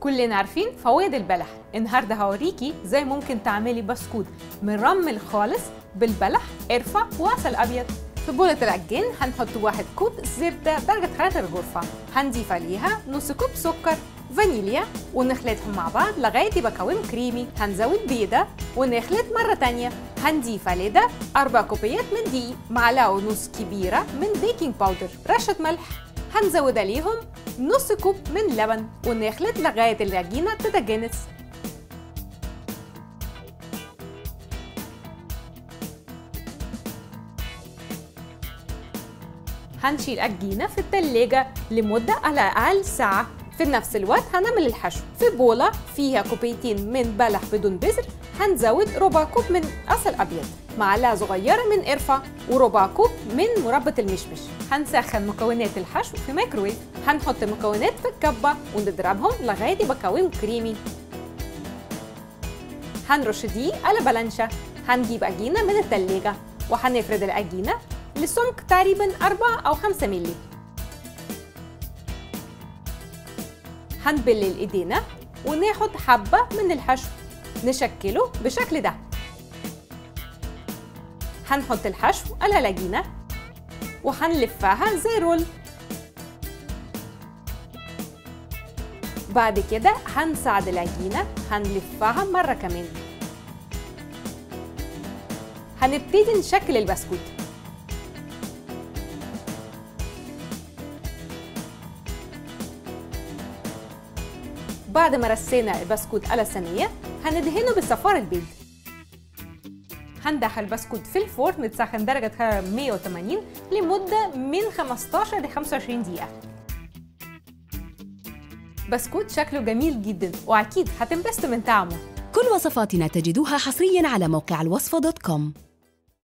كلنا عارفين فوائد البلح. النهارده هوريكي إزاي ممكن تعملي بسكوت مرمل خالص بالبلح قرفة وعسل أبيض. في بولة العجين هنحط واحد كوب زبدة درجة حرارة الغرفة. هنضيف عليها نص كوب سكر فانيليا ونخلطهم مع بعض لغاية يبقى قوام كريمي. هنزود بيضة ونخلط مرة تانية. هنضيف عليه ده أربع كوبايات من دقيق معلقة ونص كبيرة من baking powder رشة ملح. هنزود عليهم نص كوب من لبن ونخلط لغاية العجينة تتجانس. هنشيل العجينة في التلاجة لمدة على الأقل ساعة. في نفس الوقت هنعمل الحشو في بولة فيها كوبايتين من بلح بدون بذر هنزود ربع كوب من عسل أبيض معلقة صغيرة من قرفة وربع كوب من مربى المشمش. هنسخن مكونات الحشو في ميكروويف. هنحط المكونات في الكبة ونضربهم لغاية يبقى قوام كريمي. هنرش دي على بلانشة هنجيب عجينة من التلاجة وهنفرد العجينة لسمك تقريبا 4 أو 5 مللي. هنبلل ايدينا وناخد حبة من الحشو. نشكله بشكل ده. هنحط الحشو على العجينة وهنلفها زي رول. بعد كده هنساعد العجينة هنلفها مرة كمان. هنبتدي نشكل البسكوت. بعد ما رسينا البسكوت على الصينية هندهنه بصفار البيض. هندخل البسكوت في الفرن متسخن درجة حرارة 180 لمدة من 15 ل 25 دقيقة. بسكوت شكله جميل جدا وأكيد هتنبسطوا من طعمه. كل وصفاتنا تجدوها حصريا على موقع الوصفة dot com.